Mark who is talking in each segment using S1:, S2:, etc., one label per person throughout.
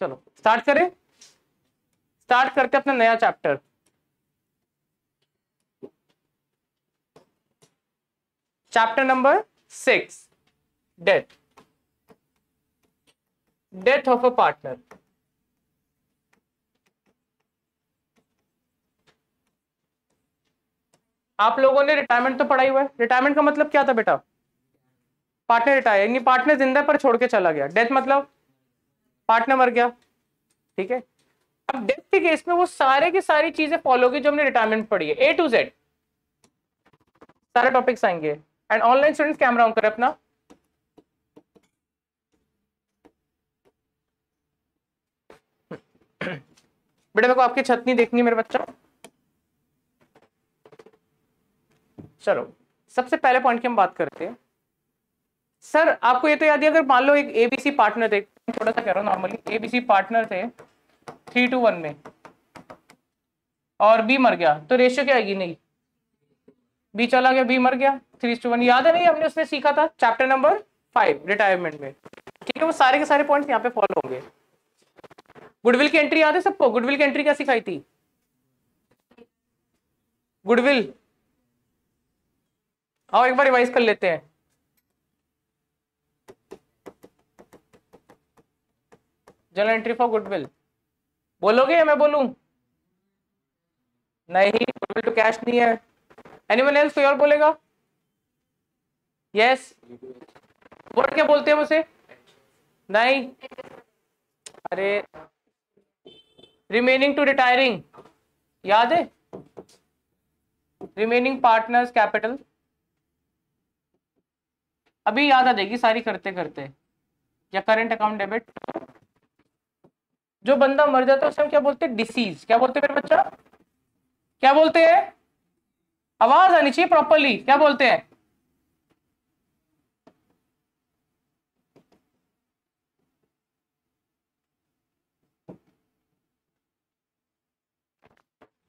S1: चलो स्टार्ट करें। स्टार्ट करते अपना नया chapter chapter number six death death of a partner आप लोगों ने रिटायरमेंट तो पढ़ाई हुआ है। रिटायरमेंट का मतलब क्या था बेटा? पार्टनर रिटायर यानी पार्टनर ज़िंदा पर छोड़ के चला गया। डेथ मतलब पार्टनर मर गया ठीक है? अब डेथ के केस में वो सारे की सारी चीज़ें फॉलो की जो हमने रिटायरमेंट पढ़ी है ए टू जेड सारे टॉपिक्स आएँगे। And online students camera on करें अपना। बेटा मेरे को आपकी छत नहीं देखनी, मेरे बच्चा। चलो, सबसे पहले पॉइंट की हम बात करते हैं। सर आपको ये तो याद है, अगर मान लो एक एबीसी पार्टनर थे, थोड़ा सा कह रहा हूँ नॉर्मली एबीसी पार्टनर थे थ्री टू वन में, और बी मर गया तो रेशियो क्या आएगी? नहीं। बी चला गया बी मर गया थ्री टू वन याद है नहीं, हमने उसमें सीखा था चैप्टर नंबर फाइव रिटायरमेंट में। ठीक है, वो सारे के सारे पॉइंट्स यहाँ पे फॉलो होंगे। गुडविल की एंट्री याद है सबको? गुडविल की एंट्री क्या सिखाई थी? गुडविल आओ, एक बार रिवाइज कर लेते हैं। जनरल एंट्री फॉर गुडविल बोलोगे या मैं बोलूँ? नहीं गुडविल टू कैश नहीं है। एनीवन एल्स कोई और बोलेगा? यस वर्ड क्या बोलते हैं उसे? नहीं। अरे रिमेनिंग टू रिटायरिंग याद है? रिमेनिंग पार्टनर्स कैपिटल अभी याद आ जाएगी सारी करते करते या करंट अकाउंट डेबिट जो बंदा मर जाता है, उसे हम क्या बोलते हैं? डिसीज क्या बोलते हैं मेरे बच्चा? क्या बोलते हैं? आवाज़ आनी चाहिए प्रॉपरली क्या बोलते हैं?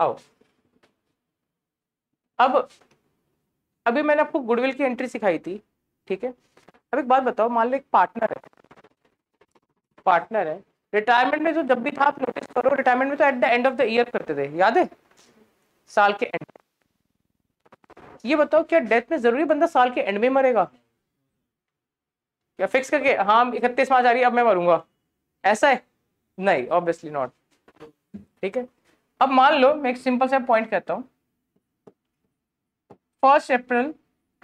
S1: आओ। अब, अभी मैंने आपको गुडविल की एंट्री सिखाई थी, ठीक है? अब एक बात बताओ, मान लो एक पार्टनर है। पार्टनर है। रिटायरमेंट में जो जब भी था, आप नोटिस करो रिटायरमेंट में तो at the end of the year करते थे, याद है? साल के एंड ये बताओ, क्या डेथ में ज़रूरी बंदा साल के एंड में मरेगा? या फिक्स करके हाँ इकतीस मार्च आ रही है, अब मैं मरूँगा। ऐसा है? नहीं ऑब्वियसली नॉट ठीक है? अब मान लो, मैं एक सिंपल सा पॉइंट कहता हूँ। फ़र्स्ट अप्रैल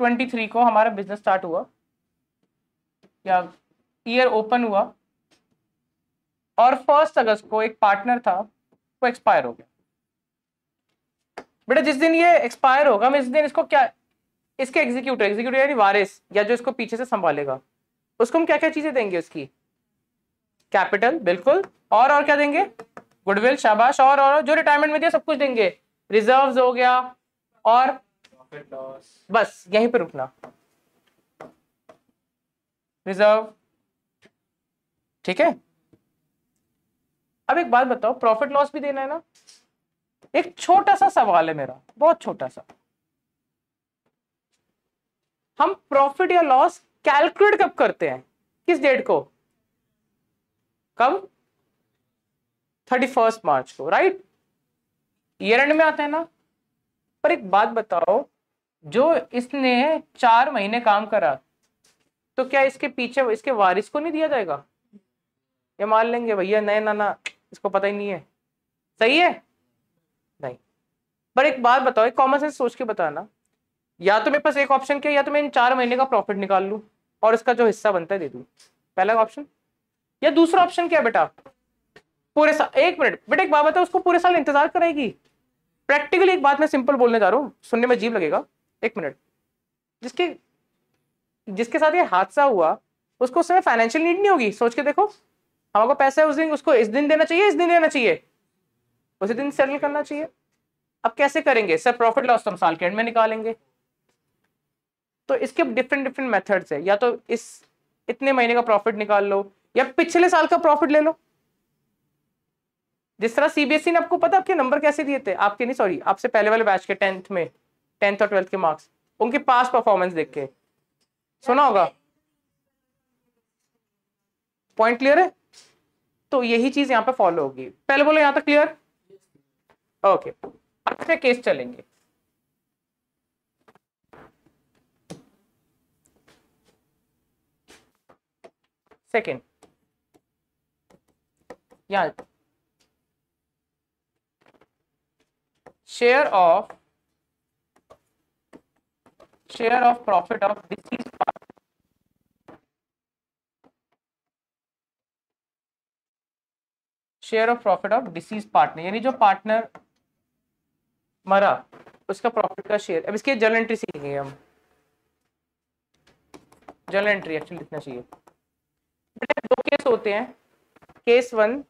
S1: 23 को हमारा बिज़नेस स्टार्ट हुआ। या ईयर ओपन हुआ। और फ़र्स्ट अगस्त को एक पार्टनर था वो एक्सपायर हो गया। बेटा जिस दिन ये एक्सपायर होगा मैं इस दिन इसको क्या इसके एग्जीक्यूटर एग्जीक्यूटर यानी वारिस या जो इसको पीछे से संभालेगा उसको हम क्या क्या चीज़ें देंगे उसकी? कैपिटल बिल्कुल। और और क्या देंगे? गुडविल शाबाश। और और जो रिटायरमेंट में दिया सब कुछ देंगे। रिजर्व्स हो गया। और बस यहीं पे रुकना। रिज़र्व ठीक है? अब एक बात बताओ प्रॉफिट लॉस भी देना है ना? एक छोटा सा सवाल है मेरा, बहुत छोटा सा। हम प्रॉफिट या लॉस कैलकुलेट कब करते हैं? किस डेट को? कब? थर्टी फ़र्स्ट मार्च को राइट ईयर एंड में आता है ना? पर एक बात बताओ, जो इसने चार महीने काम करा तो क्या इसके पीछे, इसके वारिस को नहीं दिया जाएगा? ये मान लेंगे, भैया नए नाना इसको पता ही नहीं है। सही है? नहीं। पर एक बात बताओ, एक कॉमन सेंस सोच के बताना। या तो मेरे पास एक ऑप्शन क्या, या तो मैं इन चार महीने का प्रॉफिट निकाल लूँ और इसका जो हिस्सा बनता है दे दूँ। पहला ऑप्शन या दूसरा ऑप्शन क्या बेटा? पूरे साल एक मिनट। बेटा एक बात बताओ, उसको पूरे साल इंतज़ार करेगी। प्रैक्टिकली एक बात मैं सिंपल बोलने जा रहा हूँ, सुनने में अजीब लगेगा। एक मिनट। जिसके जिसके साथ ये हादसा हुआ, उसको उस समय फाइनेंशियल नीड नहीं होगी? सोच के देखो। हमारे पैसा है उस दिन, उसको इस दिन देना चाहिए, इस दिन देना चाहिए। उसी दिन सेटल करना चाहिए। अब कैसे करेंगे? सर प्रॉफिट लॉस तो हम साल के एंड में निकालेंगे। तो इसके डिफरेंट डिफरेंट मेथड्स है। या तो इस इतने महीने का प्रॉफिट निकाल लो, या पिछले साल का प्रॉफिट ले लो। जिस तरह सीबीएसई ने आपको पता, आपके नंबर कैसे दिए थे? आपके नहीं सॉरी आपसे पहले वाले बैच के टेंथ में टेंथ और ट्वेल्थ के मार्क्स उनके पास परफॉर्मेंस देख के। सुना होगा? पॉइंट क्लियर है? तो यही चीज़ यहाँ पे फॉलो होगी। पहले बोलो, यहाँ तक क्लियर ओके अब केस चलेंगे। सेकेंड यहाँ। Share of share of profit of deceased share of profit of deceased partner यानी जो पार्टनर मरा, उसका प्रॉफिट का शेयर अब इसकी जर्नल एंट्री सीखेंगे हम। जर्नल एंट्री एक्चुअली लिखना चाहिए। बेटा, दो केस होते हैं। Case one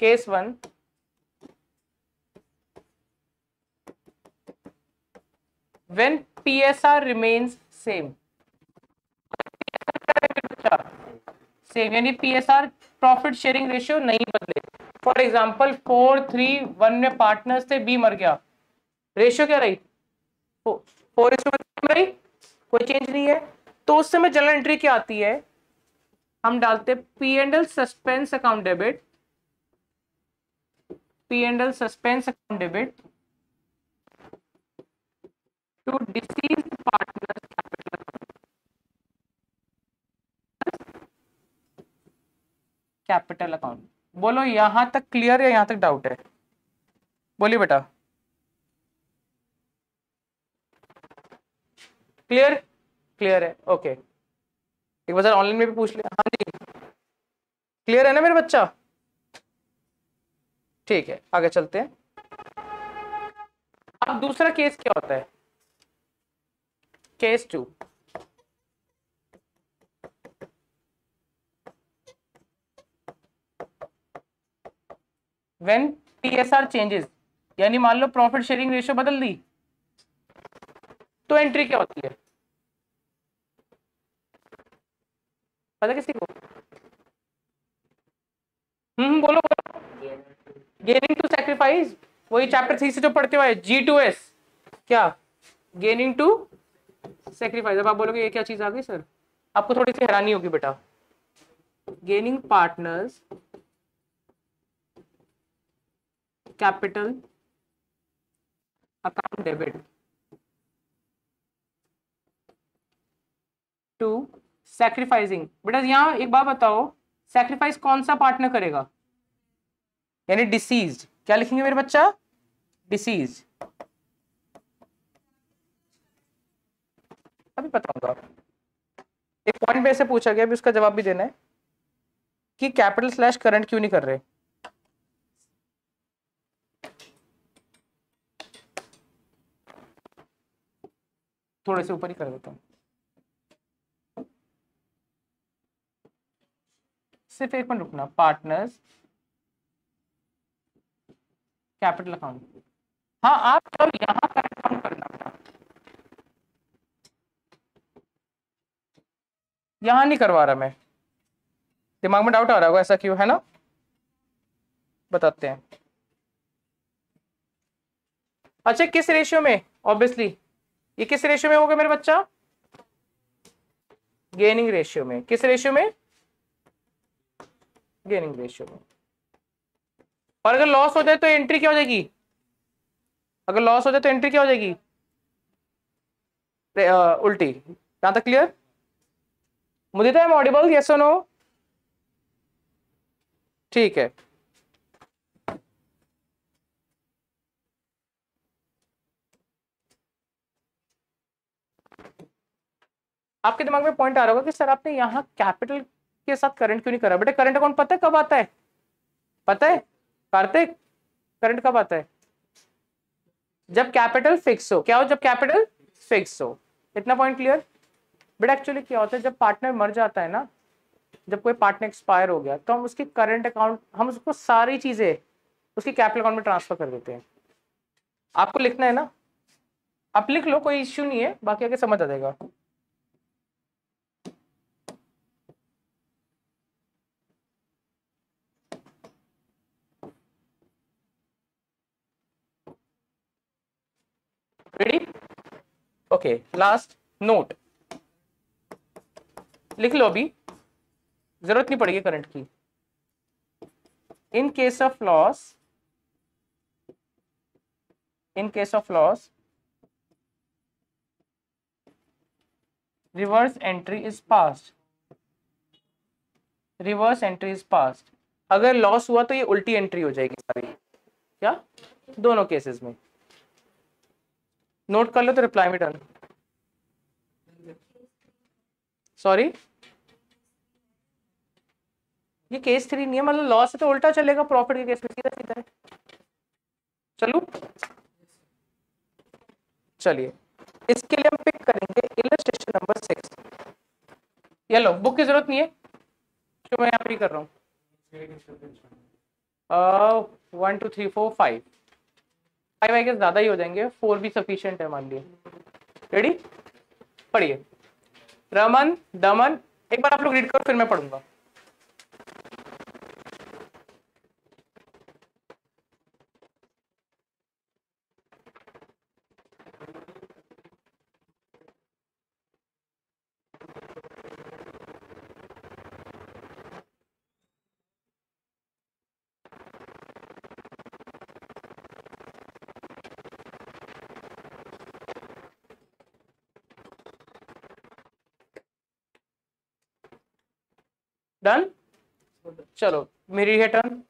S1: case one when PSR remains same same यानी पीएसआर प्रॉफिट शेयरिंग रेशियो नहीं बदले। For example four three one में पार्टनर्स थे बी मर गया। रेशियो क्या रही? फोर रही। कोई चेंज नहीं है। तो उस समय जनरल एंट्री क्या आती है? हम डालते P and L suspense account debit P and L suspense account debit to deceased partners capital account. Capital account. बोलो, यहाँ तक क्लियर या यहाँ तक डाउट है? बोलिए बेटा। क्लियर क्लियर है ओके एक बार ऑनलाइन में भी पूछ लिया। हाँ जी। क्लियर है ना मेरे बच्चा? ठीक है, आगे चलते हैं। अब दूसरा केस क्या होता है? केस 2 when PSR changes, यानी मान लो प्रॉफिट शेयरिंग रेशियो बदल दी तो एंट्री क्या होती है? पता किसी को? हम्म बोलो गेनिंग टू सेक्रीफाइस वही चैप्टर थ्री से जो पढ़ते हुए जी टू एस क्या? गेनिंग टू सेक्रीफाइस अब आप बोलोगे, ये क्या चीज़ आ गई सर आपको थोड़ी सी हैरानी होगी, बेटा। Gaining partners capital account debit to sacrificing बेटा, यहाँ एक बात बताओ सेक्रीफाइस कौन सा पार्टनर करेगा? यानी डिसीज क्या लिखेंगे मेरे बच्चा? डिसीज अभी बताऊँगा। एक पॉइंट में ऐसे पूछा गया, अभी उसका जवाब भी देना है कि कैपिटल स्लैश करंट क्यों नहीं कर रहे? थोड़े से ऊपर ही कर देता हूँ। सिर्फ़ एक मिनट रुकना पार्टनर्स कैपिटल अकाउंट हाँ आप जब यहाँ करंट अकाउंट करना यहाँ नहीं करवा रहा मैं। दिमाग में डाउट आ रहा होगा ऐसा क्यों, है ना? बताते हैं। अच्छा किस रेशियो में? ऑब्वियसली ये किस रेशियो में होगा मेरे बच्चा? गेनिंग रेशियो में। किस रेशियो में? गेनिंग रेशियो में। और अगर लॉस हो जाए तो एंट्री क्या हो जाएगी? अगर लॉस हो जाए तो एंट्री क्या हो जाएगी? आ, उल्टी। यहाँ तक क्लियर मुझे तो एम ऑडिबल यस नो ठीक है। आपके दिमाग में पॉइंट आ रहा होगा कि सर आपने यहाँ कैपिटल के साथ करंट क्यों नहीं करा? बेटा करंट अकाउंट पता है कब आता है? पता है? कार्तिक करंट कब आता है? जब कैपिटल फिक्स हो। क्या हो? जब कैपिटल फिक्स हो। इतना पॉइंट क्लियर बट एक्चुअली क्या होता है? जब पार्टनर मर जाता है ना, जब कोई पार्टनर एक्सपायर हो गया तो हम उसकी करंट अकाउंट हम उसको सारी चीज़ें उसकी कैपिटल अकाउंट में ट्रांसफ़र कर देते हैं। आपको लिखना है ना? आप लिख लो, कोई इश्यू नहीं है, बाकी आगे समझ आ जाएगा। रेडी ओके लास्ट नोट लिख लो अभी। ज़रूरत नहीं पड़ेगी करंट की। In case of loss, in case of loss, reverse entry is passed. Reverse entry is passed अगर लॉस हुआ तो ये उल्टी एंट्री हो जाएगी सारी। क्या? दोनों केसेस में। नोट कर लो तो रिप्लाई में डन सॉरी ये केस थ्री नहीं है मतलब लॉस है तो उल्टा चलेगा प्रॉफिट के केस में सीधा सीधा है. चलो? चलिए, इसके लिए हम पिक करेंगे इलस्ट्रेशन नंबर सिक्स ये लो बुक की ज़रूरत नहीं है तो मैं यहाँ पे कर रहा हूँ. One two three four five five I guess ज़्यादा ही हो जाएँगे। फोर भी सफिशियंट है, मान लिए रेडी पढ़िए। रमन, दमन, एक बार आप लोग रीड करो, फिर मैं पढ़ूँगा। डन चलो मेरी है turn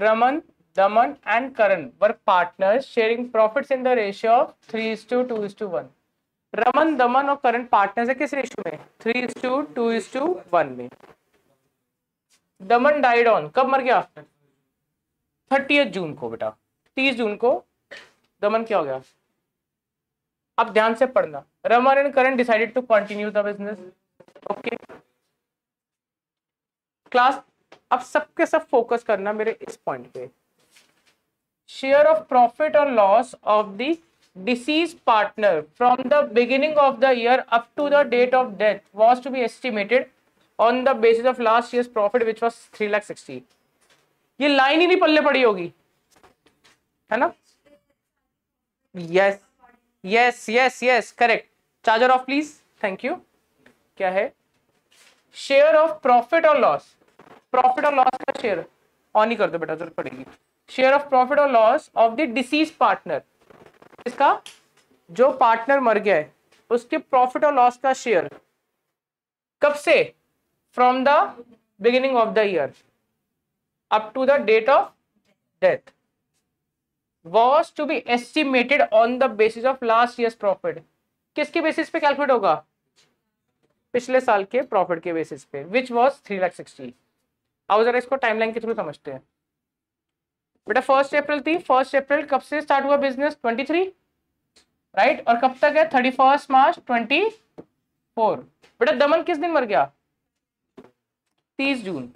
S1: Raman, Daman and Karan were partners sharing profits in the ratio of 3 is to 2 is to 1. Raman Daman और करण पार्टनर्स है किस रेशियो में? Three is to two is to one में. दमन डाइड ऑन कब मर गया? थर्टी जून को बेटा. तीस जून को दमन क्या हो गया? अब ध्यान से पढ़ना। Raman and Karan decided to continue the business okay class अब सबके सब फोकस करना मेरे इस पॉइंट पे। शेयर ऑफ़ प्रॉफिट और loss of the deceased partner from the beginning of the year up to the date of death was to be estimated on the basis of last year profit which was three lakh sixty ये line ही नहीं पल्ले पड़ी होगी। है ना? Yes yes. Yes yes yes correct charger off please thank you क्या है? शेयर ऑफ़ प्रॉफिट और लॉस प्रॉफिट और लॉस का शेयर ऑन ही कर दो बेटा, ज़रूरत पड़ेगी। शेयर ऑफ़ प्रॉफिट और loss of the deceased partner इसका जो पार्टनर मर गया है, उसके प्रॉफिट और लॉस का शेयर कब से? From the beginning of the year up to the date of death was to be estimated on the basis of last year profit किसके बेसिस पे कैलकुलेट होगा? पिछले साल के प्रॉफिट के बेसिस पे which was three lakh sixty आओ जरा इसको टाइमलाइन के थ्रू समझते हैं। बेटा फ़र्स्ट अप्रैल थी। फ़र्स्ट अप्रैल कब से स्टार्ट हुआ बिज़नेस ट्वेंटी थ्री राइट और कब तक है? Thirty first March twenty four बेटा, दमन किस दिन मर गया? तीस जून।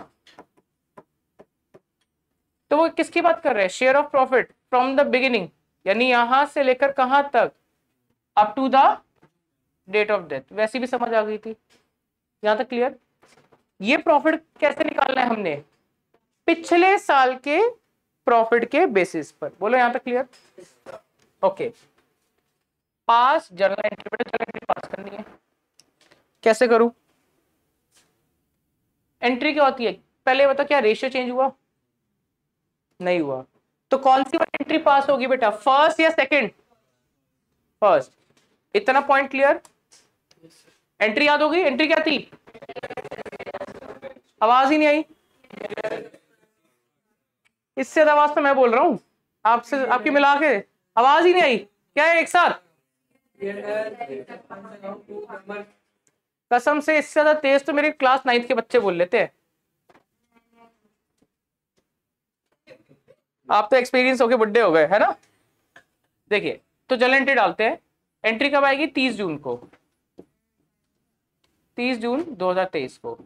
S1: तो वो किसकी बात कर रहे हैं? Share of profit from the beginning यानी यहाँ से लेकर कहाँ तक? Up to the date of death वैसी भी समझ आ गई थी। यहाँ तक क्लियर ये प्रॉफिट कैसे निकालना है हमने? पिछले साल के प्रॉफिट के बेसिस पर। बोलो यहाँ तक clear okay pass journal entry entry pass करनी है। कैसे करूँ? एंट्री क्या होती है? पहले बताओ क्या रेशियो चेंज हुआ? नहीं हुआ। तो कौन सी वाली एंट्री पास होगी बेटा? फ़र्स्ट या सेकंड फ़र्स्ट इतना पॉइंट क्लियर एंट्री याद होगी? एंट्री क्या थी? आवाज़ ही नहीं आई। इससे आवाज़ तो मैं बोल रहा हूँ। आपसे, आपकी मिला के आवाज़ ही नहीं आई। क्या है एक साथ? कसम से, इससे ज़्यादा तेज तो मेरे क्लास नाइन्थ के बच्चे बोल लेते हैं। आप तो एक्सपीरियंस होके बुढ़े हो गए, है ना? देखिए तो जल एंट्री डालते हैं। एंट्री कब आएगी? तीस जून को। तीस जून 2023 को।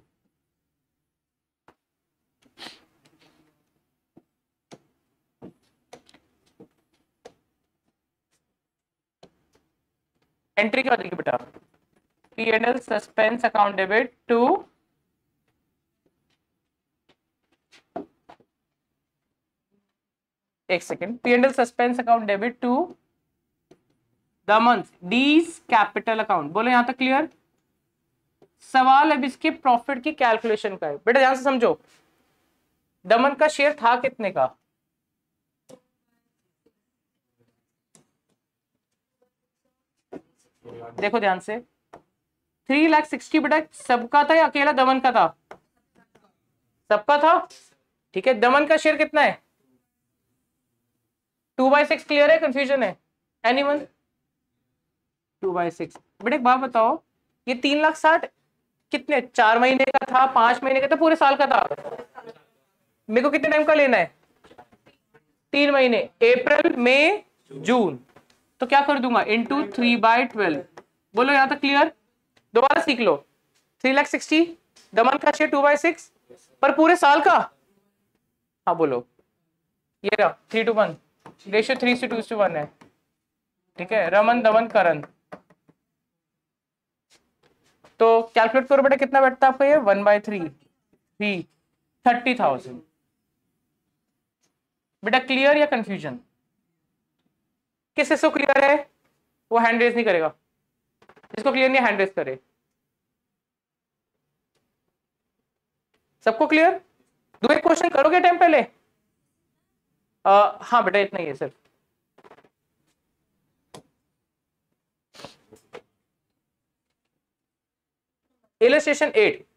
S1: एंट्री क्या देगी बेटा? P and L suspense account debit to एक second P and L suspense account debit to the month डीज कैपिटल अकाउंट बोलो यहाँ तक क्लियर सवाल अब इसके प्रॉफिट की कैलकुलेशन का है। बेटा ध्यान से समझो। दमन का शेयर था कितने का? देखो ध्यान से। थ्री लाख सिक्सटी बेटा, सबका था या अकेला? दमन का था। सबका था? ठीक है दमन का शेयर कितना है? टू बाई सिक्स क्लियर है? कंफ्यूजन है? Any one two by six बेटे, एक बात बताओ, ये तीन लाख साठ कितने, चार महीने का था, पाँच महीने का था, पूरे साल का था? मेरे को कितने टाइम का लेना है? तीन महीने। अप्रैल मई जून तो क्या कर दूँगा? इंटू थ्री बाई ट्वेल्व बोलो, यहाँ तक क्लियर दोबारा सीख लो। थ्री लाख सिक्सटी दमन का टू बाई सिक्स पर पूरे साल का? हाँ बोलो। ये three two one ratio three से टू टू वन है। ठीक है? रमन, दमन, करण। तो कैलकुलेट करो बेटा, कितना बैठता है आपका ये? One by three three thirty thousand बेटा क्लियर या कंफ्यूजन किस हिस्से क्लियर है? वो हैंड रेस नहीं करेगा। जिसको क्लियर नहीं हैंड रेस करे। सबको क्लियर दो एक क्वेश्चन करोगे टाइम पहले? हाँ बेटा इतना ही है सर इलस्ट्रेशन एट